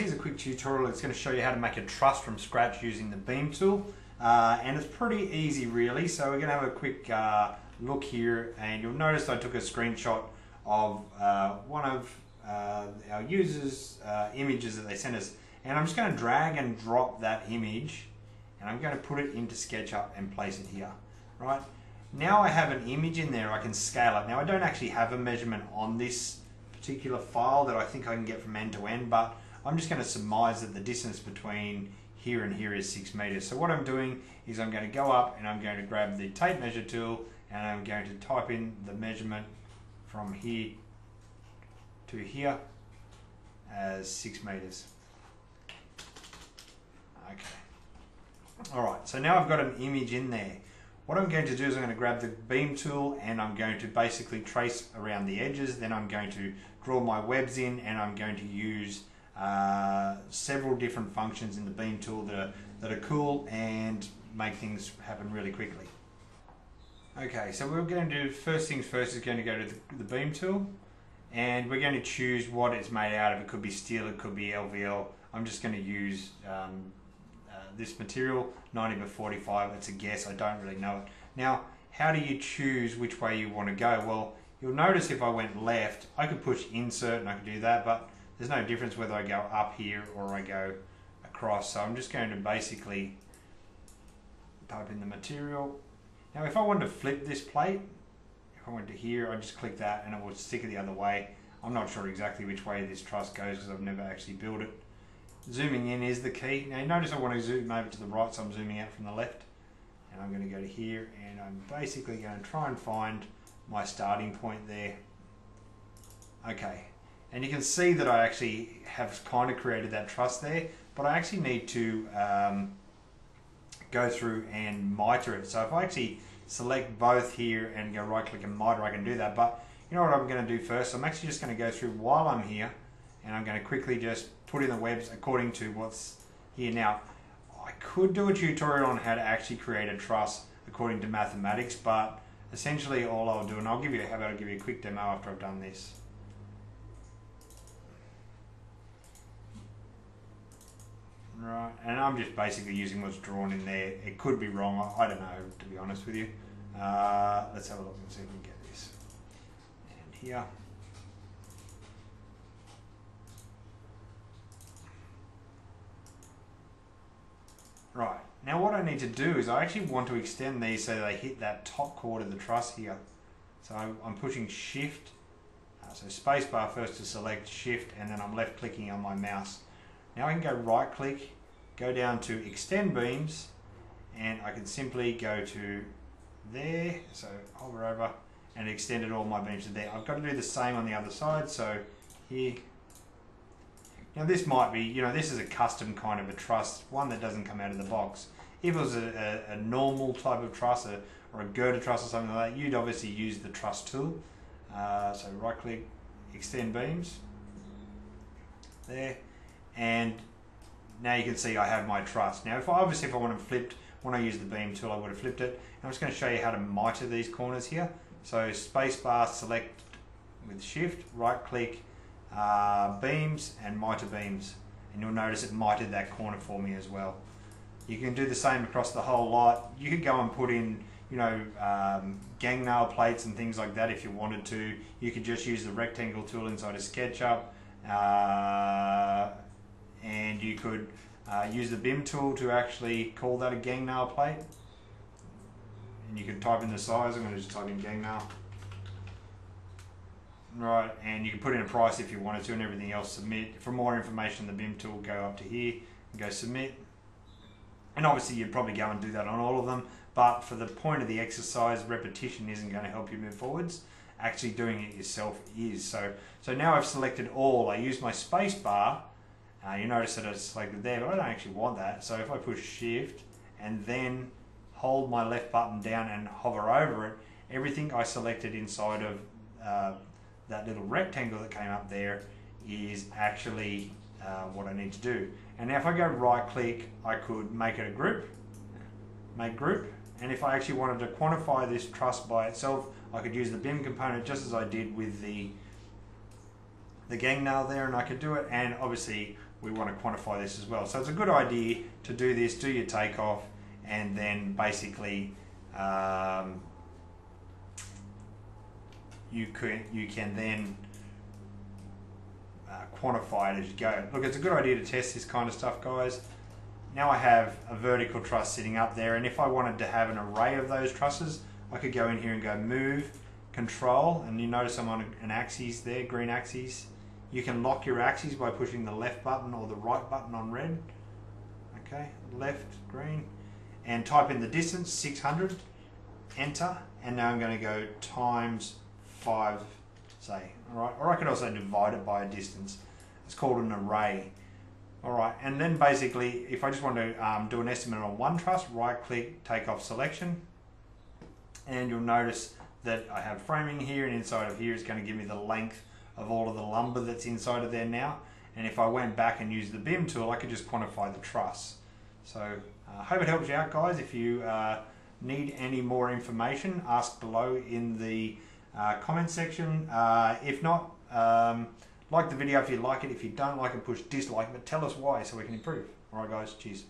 Here's a quick tutorial that's going to show you how to make a truss from scratch using the beam tool. Uh, and it's pretty easy really, so we're going to have a quick uh, look here and you'll notice I took a screenshot of uh, one of uh, our users' uh, images that they sent us. And I'm just going to drag and drop that image and I'm going to put it into SketchUp and place it here. Right Now I have an image in there I can scale it. Now I don't actually have a measurement on this particular file that I think I can get from end to end, but I'm just going to surmise that the distance between here and here is six meters. So what I'm doing is I'm going to go up and I'm going to grab the tape measure tool and I'm going to type in the measurement from here to here as six meters. Okay. All right, so now I've got an image in there. What I'm going to do is I'm going to grab the beam tool and I'm going to basically trace around the edges. Then I'm going to draw my webs in and I'm going to use uh, several different functions in the beam tool that are, that are cool and make things happen really quickly. Okay, so we're going to do, first things first is going to go to the, the beam tool and we're going to choose what it's made out of. It could be steel, it could be LVL. I'm just going to use um, uh, this material, 90 by 45. It's a guess, I don't really know it. Now, how do you choose which way you want to go? Well, you'll notice if I went left, I could push insert and I could do that, but there's no difference whether I go up here or I go across. So I'm just going to basically type in the material. Now if I wanted to flip this plate, if I went to here, I just click that and it will stick it the other way. I'm not sure exactly which way this truss goes because I've never actually built it. Zooming in is the key. Now notice I want to zoom over to the right so I'm zooming out from the left. And I'm going to go to here and I'm basically going to try and find my starting point there. Okay, and you can see that I actually have kind of created that truss there, but I actually need to um, go through and miter it. So if I actually select both here and go right click and miter, I can do that. But you know what I'm going to do first? I'm actually just going to go through while I'm here and I'm going to quickly just put in the webs according to what's here. Now, I could do a tutorial on how to actually create a truss according to mathematics, but essentially all I'll do, and I'll give you, how about I'll give you a quick demo after I've done this. Right, and I'm just basically using what's drawn in there. It could be wrong, I don't know, to be honest with you. Uh, let's have a look and see if we can get this. And here. Right, now what I need to do is I actually want to extend these so they hit that top chord of the truss here. So I'm pushing shift, uh, so spacebar first to select shift and then I'm left clicking on my mouse now I can go right click, go down to extend beams, and I can simply go to there, so hover over and extended all my beams to there. I've got to do the same on the other side, so here. Now this might be, you know, this is a custom kind of a truss, one that doesn't come out of the box. If it was a, a, a normal type of truss a, or a girder truss or something like that, you'd obviously use the truss tool. Uh, so right click, extend beams, there, and now you can see I have my truss. Now if I, obviously if I want to flipped, when I use the beam tool I would have flipped it. I'm just going to show you how to miter these corners here. So spacebar select with shift, right click, uh, beams and miter beams. And you'll notice it mitered that corner for me as well. You can do the same across the whole lot. You could go and put in you know, um, gang nail plates and things like that if you wanted to. You could just use the rectangle tool inside of SketchUp. Uh, and you could uh, use the BIM tool to actually call that a gang nail plate. And you can type in the size, I'm going to just type in gang nail. Right, and you can put in a price if you wanted to and everything else, submit. For more information, the BIM tool, go up to here and go submit. And obviously you'd probably go and do that on all of them, but for the point of the exercise, repetition isn't going to help you move forwards. Actually doing it yourself is. So, so now I've selected all. I use my space bar uh, you notice that it's selected there, but I don't actually want that. So if I push shift and then hold my left button down and hover over it, everything I selected inside of uh, that little rectangle that came up there is actually uh, what I need to do. And now if I go right click, I could make it a group, make group. And if I actually wanted to quantify this truss by itself, I could use the BIM component just as I did with the the gang nail there and I could do it and obviously we want to quantify this as well. So it's a good idea to do this, do your takeoff, and then basically um, you can you can then uh, quantify it as you go. Look, it's a good idea to test this kind of stuff, guys. Now I have a vertical truss sitting up there, and if I wanted to have an array of those trusses, I could go in here and go move, control, and you notice I'm on an axis there, green axis. You can lock your axes by pushing the left button or the right button on red. Okay, left, green, and type in the distance, 600, enter, and now I'm going to go times 5, say, all right, or I could also divide it by a distance. It's called an array. All right, and then basically, if I just want to um, do an estimate on one truss, right click, take off selection, and you'll notice that I have framing here, and inside of here is going to give me the length of all of the lumber that's inside of there now. And if I went back and used the BIM tool, I could just quantify the truss. So I uh, hope it helps you out, guys. If you uh, need any more information, ask below in the uh, comment section. Uh, if not, um, like the video if you like it. If you don't like it, push dislike, but tell us why so we can improve. Alright guys, cheers.